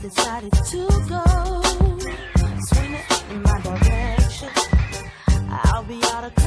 decided to go. Swing it in my direction. I'll be out of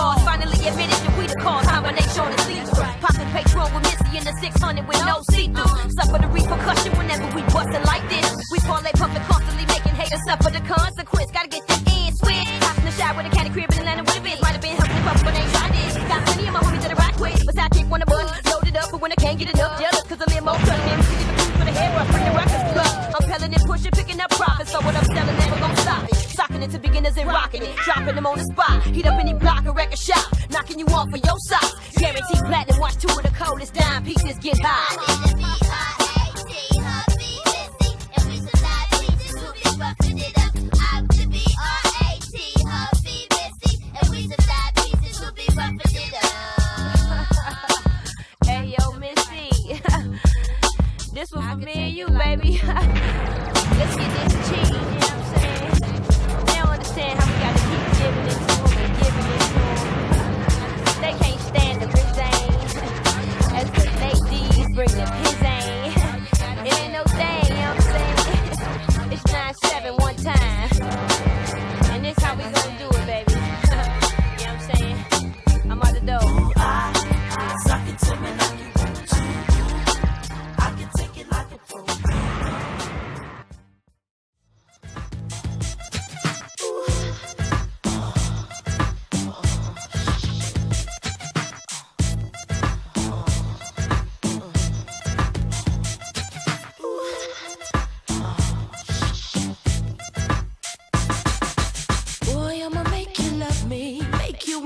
boss. Finally admitted beginners ain't rocking it. Dropping them on the spot. Heat up any block or record shop. Knocking you off for your socks. Guaranteed platinum. Watch two of the coldest dime pieces get high. this one for me and you, baby.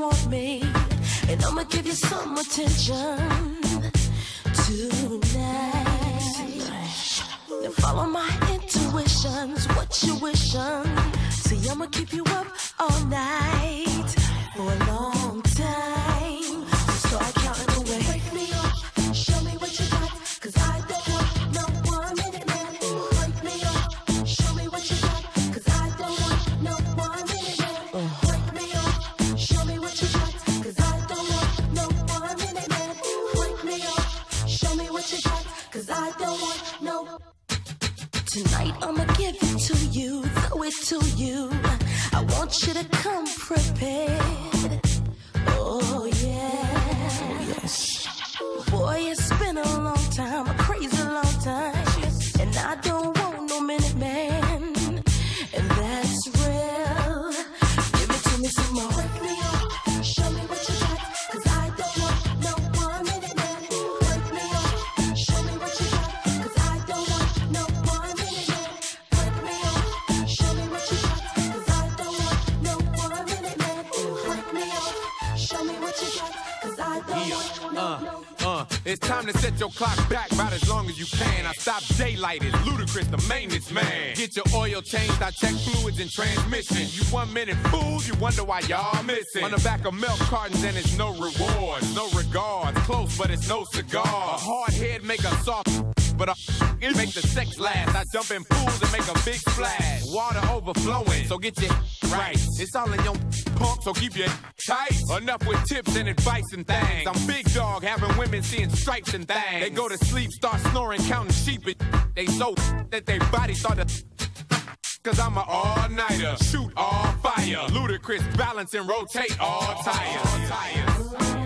want me, and I'ma give you some attention tonight. Now follow my intuitions, what you wishin'? See, I'ma keep you up all night. Want you to come prepared. Time to set your clock back about as long as you can. I stop daylighted, Ludacris, the maintenance man. Get your oil changed, I check fluids and transmission. You one minute fools, you wonder why y'all missing. On the back of milk cartons and it's no rewards, no regards. Close, but it's no cigar. A hard head make a soft but it make the sex last. I jump in pools and make a big splash. Water overflowing, so get your right. It's all in your pump, so keep your tight. Enough with tips and advice and things. I'm big dog, having women seeing stripes and things. They go to sleep, start snoring, counting sheep. It they so that they body start to. Cause I'm an all-nighter, shoot all fire, Ludacris balance and rotate all tires. All tires.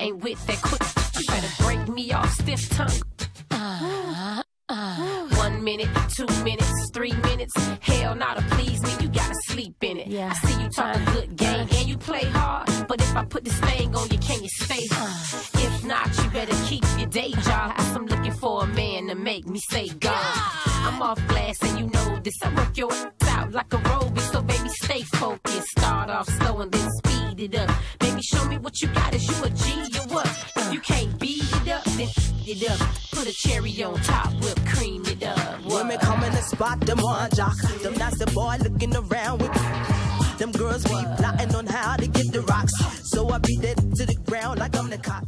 Ain't with that quick. You better break me off stiff tongue. Uh, uh. One minute, two minutes, three minutes. Hell, not to please me, you gotta sleep in it. Yeah. I see you talk a good game and you play hard. But if I put this thing on you, can you stay? If not, you better keep your day job. I'm looking for a man to make me say God. I'm off glass and you know this. I work your ass out like a robot, so baby, stay focused. Start off slow and then speed it up. Baby, show me what you got. Is you a G or what? If you can't beat it up, then it up. Put a cherry on top, whip cream it up. What? Women coming to spot them one jock. Them nasty boy looking around with them girls be plotting on how to get the rocks. So I beat that to the ground like I'm the cop.